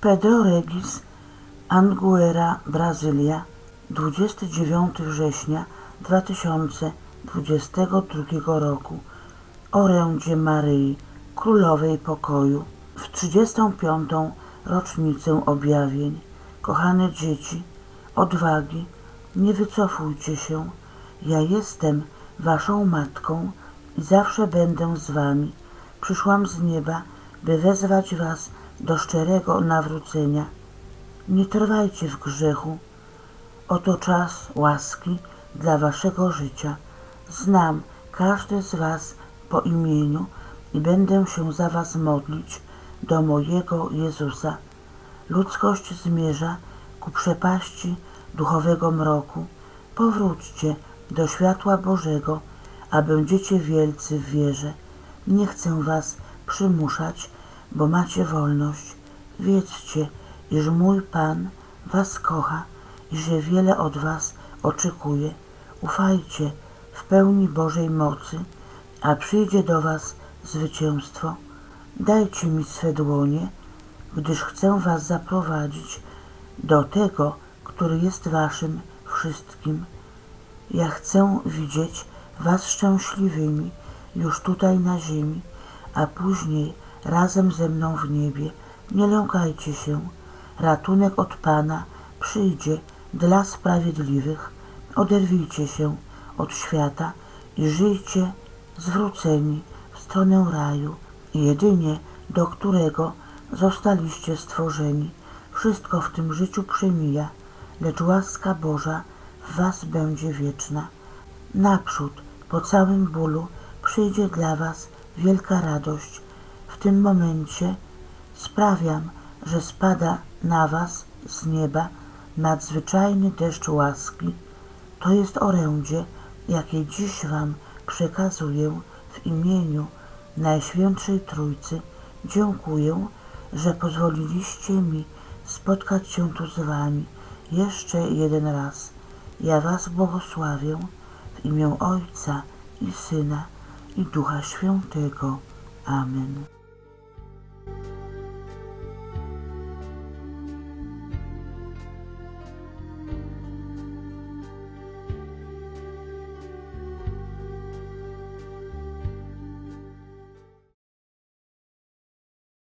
Pedro Regis, Anguera, Brazylia, 29 września 2022 roku. Orędzie Maryi, Królowej Pokoju, w 35. rocznicę objawień. Kochane dzieci, odwagi, nie wycofujcie się. Ja jestem waszą matką i zawsze będę z wami. Przyszłam z nieba, by wezwać was do szczerego nawrócenia. Nie trwajcie w grzechu. Oto czas łaski dla waszego życia. Znam każde z was po imieniu i będę się za was modlić do mojego Jezusa. Ludzkość zmierza ku przepaści duchowego mroku. Powróćcie do światła Bożego, a będziecie wielcy w wierze. Nie chcę was przymuszać, bo macie wolność. Wiedzcie, iż mój Pan was kocha i że wiele od was oczekuje. Ufajcie w pełni Bożej mocy, a przyjdzie do was zwycięstwo. Dajcie mi swe dłonie, gdyż chcę was zaprowadzić do tego, który jest waszym wszystkim. Ja chcę widzieć was szczęśliwymi już tutaj na ziemi, a później razem ze mną w niebie. Nie lękajcie się, ratunek od Pana przyjdzie dla sprawiedliwych. Oderwijcie się od świata i żyjcie zwróceni w stronę raju, jedynie do którego zostaliście stworzeni. Wszystko w tym życiu przemija, lecz łaska Boża w was będzie wieczna. Naprzód, po całym bólu, przyjdzie dla was wielka radość. W tym momencie sprawiam, że spada na was z nieba nadzwyczajny deszcz łaski. To jest orędzie, jakie dziś wam przekazuję w imieniu Najświętszej Trójcy. Dziękuję, że pozwoliliście mi spotkać się tu z wami jeszcze jeden raz. Ja was błogosławię w imię Ojca i Syna i Ducha Świętego. Amen.